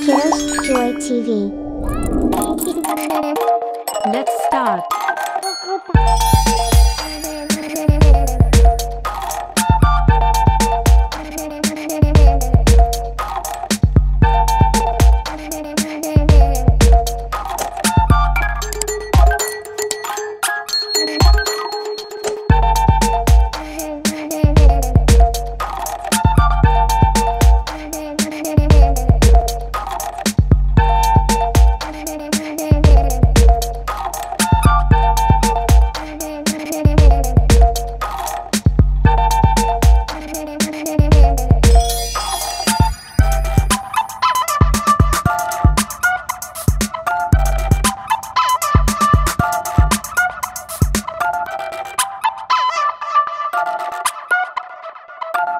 Here's Joy TV. Let's start.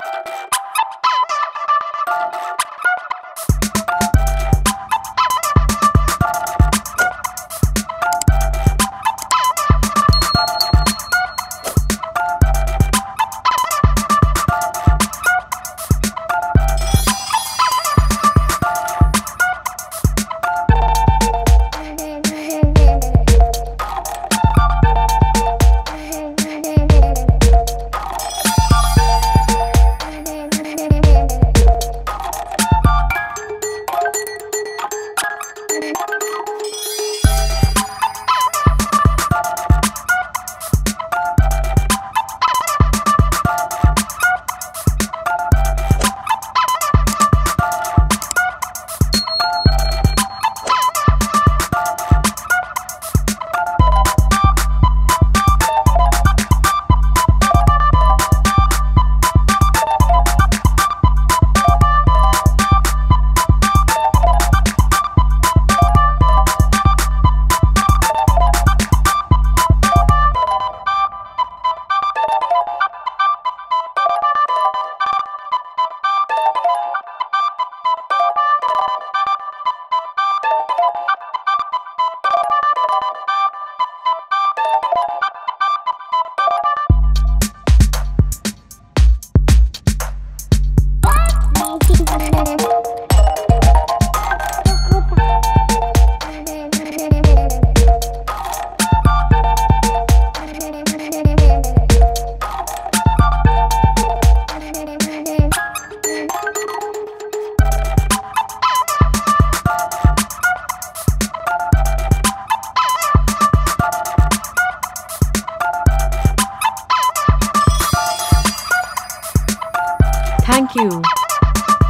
Thank you.